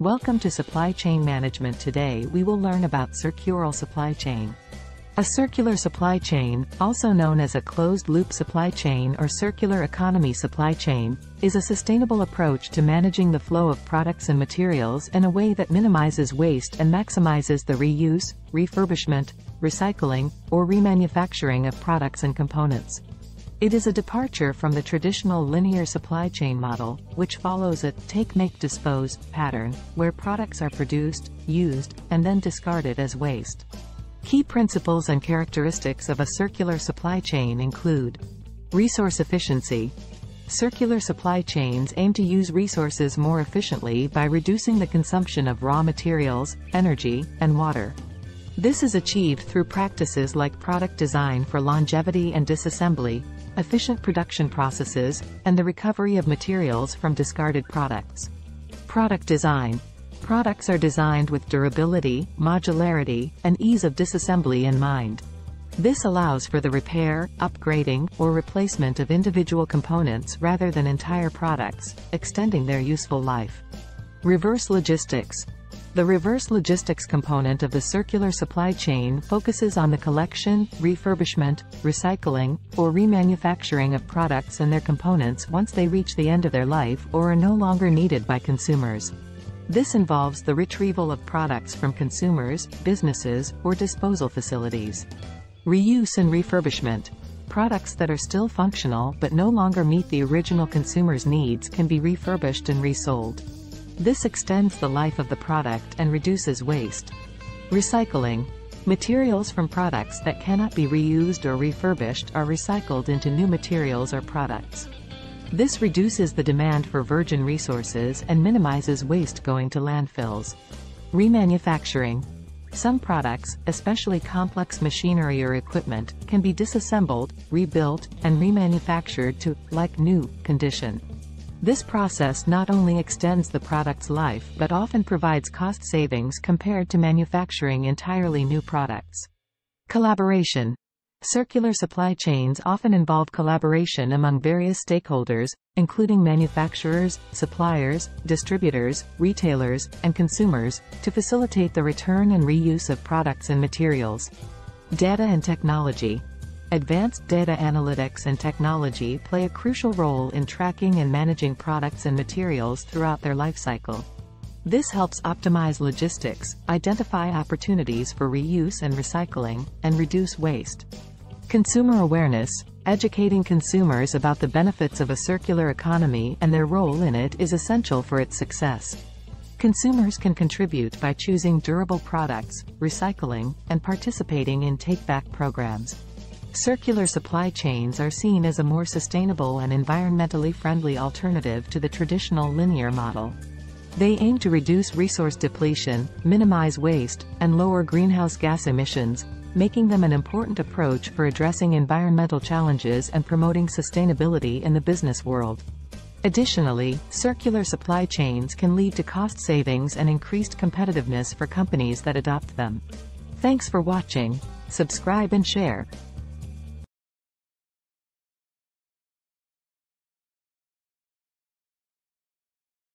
Welcome to Supply Chain Management today we will learn about circular supply chain. A circular supply chain, also known as a closed-loop supply chain or circular economy supply chain, is a sustainable approach to managing the flow of products and materials in a way that minimizes waste and maximizes the reuse, refurbishment, recycling, or remanufacturing of products and components. It is a departure from the traditional linear supply chain model, which follows a take-make-dispose pattern, where products are produced, used, and then discarded as waste. Key principles and characteristics of a circular supply chain include resource efficiency. Circular supply chains aim to use resources more efficiently by reducing the consumption of raw materials, energy, and water. This is achieved through practices like product design for longevity and disassembly, efficient production processes, and the recovery of materials from discarded products. Product design. Products are designed with durability, modularity, and ease of disassembly in mind. This allows for the repair, upgrading, or replacement of individual components rather than entire products, extending their useful life. Reverse logistics. The reverse logistics component of the circular supply chain focuses on the collection, refurbishment, recycling, or remanufacturing of products and their components once they reach the end of their life or are no longer needed by consumers. This involves the retrieval of products from consumers, businesses, or disposal facilities. Reuse and refurbishment. Products that are still functional but no longer meet the original consumer's needs can be refurbished and resold. This extends the life of the product and reduces waste. Recycling. Materials from products that cannot be reused or refurbished are recycled into new materials or products. This reduces the demand for virgin resources and minimizes waste going to landfills. Remanufacturing. Some products, especially complex machinery or equipment, can be disassembled, rebuilt, and remanufactured to, like new, condition. This process not only extends the product's life but often provides cost savings compared to manufacturing entirely new products. Collaboration. Circular supply chains often involve collaboration among various stakeholders, including manufacturers, suppliers, distributors, retailers, and consumers, to facilitate the return and reuse of products and materials. Data and technology. Advanced data analytics and technology play a crucial role in tracking and managing products and materials throughout their life cycle. This helps optimize logistics, identify opportunities for reuse and recycling, and reduce waste. Consumer awareness, educating consumers about the benefits of a circular economy and their role in it is essential for its success. Consumers can contribute by choosing durable products, recycling, and participating in take-back programs. Circular supply chains are seen as a more sustainable and environmentally friendly alternative to the traditional linear model. They aim to reduce resource depletion, minimize waste, and lower greenhouse gas emissions, making them an important approach for addressing environmental challenges and promoting sustainability in the business world. Additionally, circular supply chains can lead to cost savings and increased competitiveness for companies that adopt them. Thanks for watching. Subscribe and share.